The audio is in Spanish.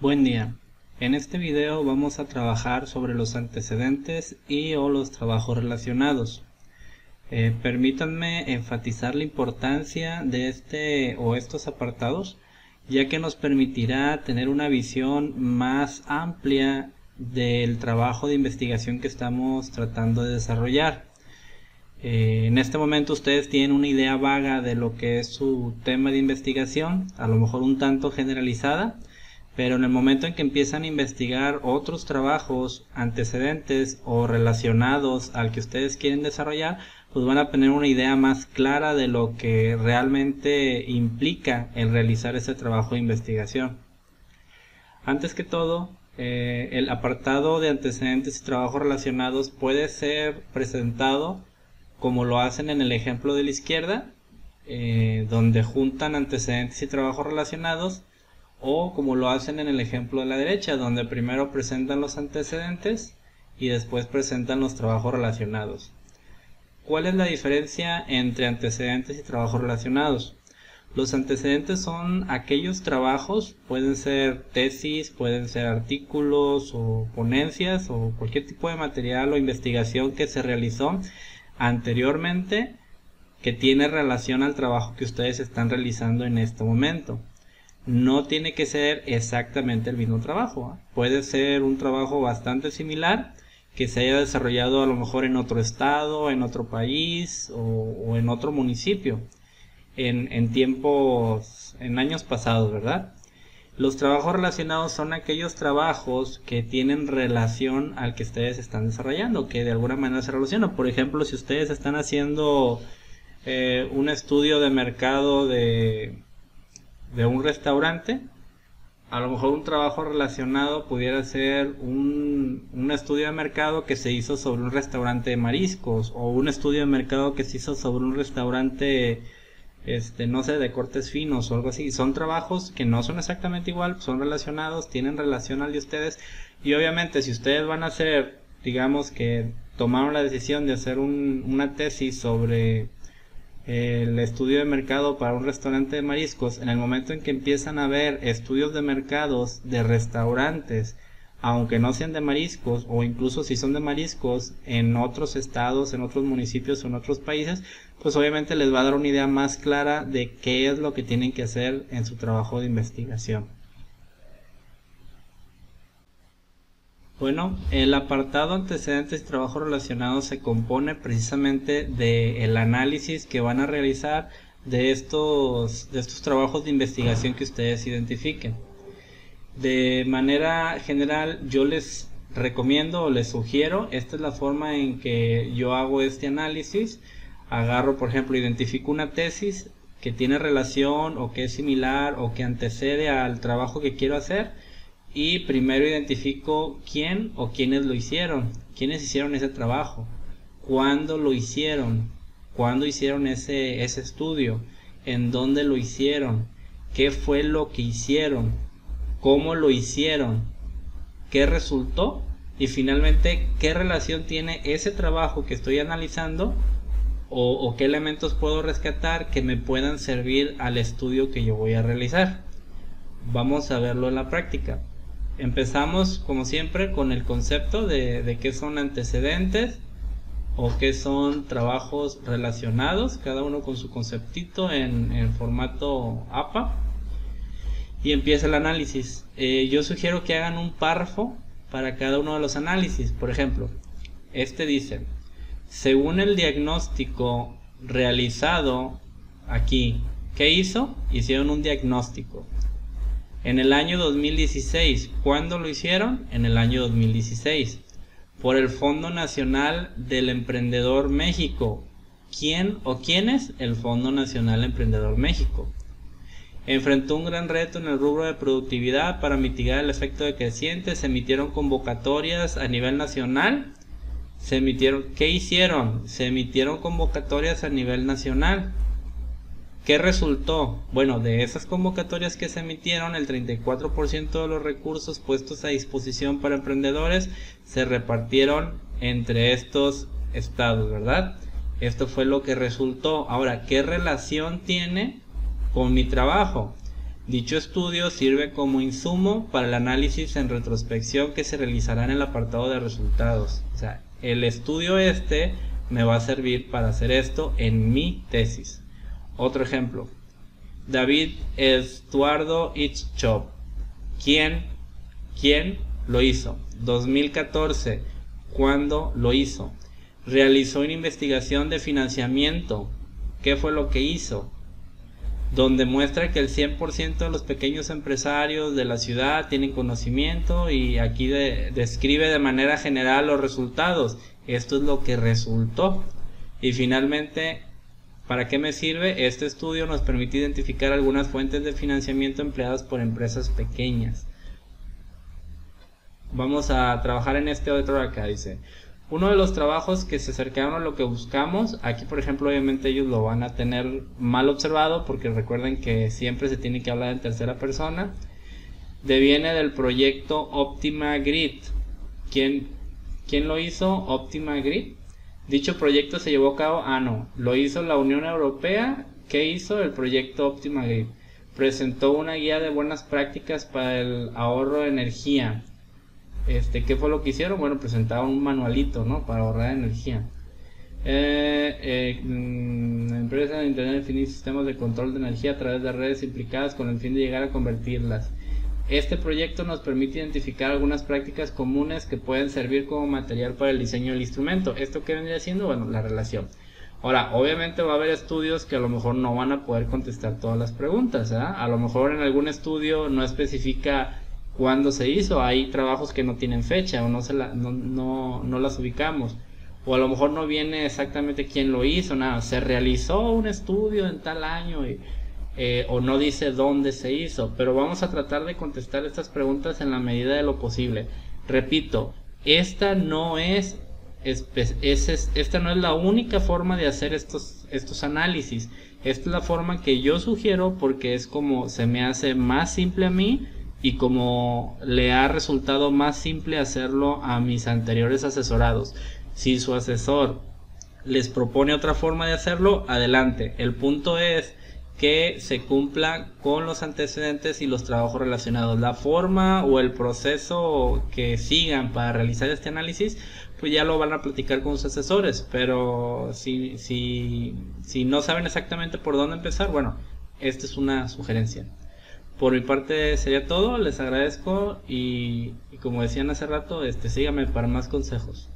Buen día. En este video vamos a trabajar sobre los antecedentes y o los trabajos relacionados. Eh, permítanme enfatizar la importancia de este o estos apartados ya que nos permitirá tener una visión más amplia del trabajo de investigación que estamos tratando de desarrollar. Eh, en este momento ustedes tienen una idea vaga de lo que es su tema de investigación, a lo mejor un tanto generalizada, pero en el momento en que empiezan a investigar otros trabajos antecedentes o relacionados al que ustedes quieren desarrollar, pues van a tener una idea más clara de lo que realmente implica el realizar ese trabajo de investigación. Antes que todo, eh, el apartado de antecedentes y trabajos relacionados puede ser presentado como lo hacen en el ejemplo de la izquierda, eh, donde juntan antecedentes y trabajos relacionados, o como lo hacen en el ejemplo de la derecha, donde primero presentan los antecedentes y después presentan los trabajos relacionados. ¿Cuál es la diferencia entre antecedentes y trabajos relacionados? Los antecedentes son aquellos trabajos, pueden ser tesis, pueden ser artículos o ponencias o cualquier tipo de material o investigación que se realizó anteriormente que tiene relación al trabajo que ustedes están realizando en este momento no tiene que ser exactamente el mismo trabajo. Puede ser un trabajo bastante similar que se haya desarrollado a lo mejor en otro estado, en otro país o, en otro municipio en, en tiempos, en años pasados, ¿verdad? Los trabajos relacionados son aquellos trabajos que tienen relación al que ustedes están desarrollando, que de alguna manera se relacionan. Por ejemplo, si ustedes están haciendo eh, un estudio de mercado de, de un restaurante, a lo mejor un trabajo relacionado pudiera ser un, un, estudio de mercado que se hizo sobre un restaurante de mariscos o un estudio de mercado que se hizo sobre un restaurante este no sé de cortes finos o algo así. Son trabajos que no son exactamente igual son relacionados tienen relación al de ustedes y obviamente si ustedes van a hacer digamos que tomaron la decisión de hacer un, una tesis sobre el estudio de mercado para un restaurante de mariscos, en el momento en que empiezan a ver estudios de mercados de restaurantes, aunque no sean de mariscos o incluso si son de mariscos en otros estados, en otros municipios o en otros países, pues obviamente les va a dar una idea más clara de qué es lo que tienen que hacer en su trabajo de investigación. Bueno, el apartado antecedentes y trabajo relacionados se compone precisamente del análisis que van a realizar de estos, de estos trabajos de investigación que ustedes identifiquen. De manera general, yo les recomiendo o les sugiero, esta es la forma en que yo hago este análisis. Agarro, por ejemplo, identifico una tesis que tiene relación o que es similar o que antecede al trabajo que quiero hacer y primero identifico quién o quiénes lo hicieron, quiénes hicieron ese trabajo, cuándo lo hicieron, cuándo hicieron ese, ese estudio, en dónde lo hicieron, qué fue lo que hicieron, cómo lo hicieron, qué resultó y finalmente qué relación tiene ese trabajo que estoy analizando o, o, qué elementos puedo rescatar que me puedan servir al estudio que yo voy a realizar. Vamos a verlo en la práctica. Empezamos, como siempre, con el concepto de, de qué son antecedentes o qué son trabajos relacionados, cada uno con su conceptito en, formato APA. Y empieza el análisis. Eh, yo sugiero que hagan un párrafo para cada uno de los análisis. Por ejemplo, este dice, según el diagnóstico realizado aquí, ¿qué hizo? Hicieron un diagnóstico. En el año 2016, ¿cuándo lo hicieron? En el año 2016. Por el Fondo Nacional del Emprendedor México. ¿Quién o quiénes? El Fondo Nacional Emprendedor México. Enfrentó un gran reto en el rubro de productividad para mitigar el efecto decreciente. Se emitieron convocatorias a nivel nacional. Se emitieron, ¿qué hicieron? Se emitieron convocatorias a nivel nacional. ¿Qué resultó? Bueno, de esas convocatorias que se emitieron, el 34% de los recursos puestos a disposición para emprendedores se repartieron entre estos estados, ¿verdad? Esto fue lo que resultó. Ahora, ¿qué relación tiene con mi trabajo? Dicho estudio sirve como insumo para el análisis en retrospección que se realizará en el apartado de resultados. O sea, el estudio este me va a servir para hacer esto en mi tesis. Otro ejemplo. David Estuardo Ichchop. ¿Quién? ¿Quién lo hizo? 2014. ¿Cuándo lo hizo? Realizó una investigación de financiamiento. ¿Qué fue lo que hizo? donde muestra que el 100% de los pequeños empresarios de la ciudad tienen conocimiento y aquí describe de manera general los resultados. Esto es lo que resultó. Y finalmente, ¿para qué me sirve? Este estudio nos permite identificar algunas fuentes de financiamiento empleadas por empresas pequeñas. Vamos a trabajar en este otro acá, dice. Uno de los trabajos que se acercaron a lo que buscamos, aquí por ejemplo obviamente ellos lo van a tener mal observado porque recuerden que siempre se tiene que hablar en tercera persona, deviene del proyecto Optima Grid. ¿Quién, ¿Quién lo hizo? Optima Grid. Dicho proyecto se llevó a cabo, ah no, lo hizo la Unión Europea. ¿Qué hizo el proyecto Optima? Presentó una guía de buenas prácticas para el ahorro de energía este, ¿Qué fue lo que hicieron? Bueno, presentaron un manualito, ¿no? Para ahorrar energía. Eh, eh, mm, empresas de Internet definir sistemas de control de energía a través de redes implicadas con el fin de llegar a convertirlas. Este proyecto nos permite identificar algunas prácticas comunes que pueden servir como material para el diseño del instrumento. ¿Esto qué vendría siendo? Bueno, la relación. Ahora, obviamente va a haber estudios que a lo mejor no van a poder contestar todas las preguntas. ¿eh? A lo mejor en algún estudio no especifica cuándo se hizo. Hay trabajos que no tienen fecha o no, se la, no, no, no las ubicamos. O a lo mejor no viene exactamente quién lo hizo, nada. Se realizó un estudio en tal año y, eh, o no dice dónde se hizo. Pero vamos a tratar de contestar estas preguntas en la medida de lo posible. Repito, esta no es, es, es, esta no es la única forma de hacer estos, estos análisis. Esta es la forma que yo sugiero porque es como se me hace más simple a mí y como le ha resultado más simple hacerlo a mis anteriores asesorados. Si su asesor les propone otra forma de hacerlo, adelante. El punto es que se cumpla con los antecedentes y los trabajos relacionados. La forma o el proceso que sigan para realizar este análisis, pues ya lo van a platicar con sus asesores. Pero si, si, si no saben exactamente por dónde empezar, bueno, esta es una sugerencia. Por mi parte sería todo, les agradezco y, como decían hace rato, este, síganme para más consejos.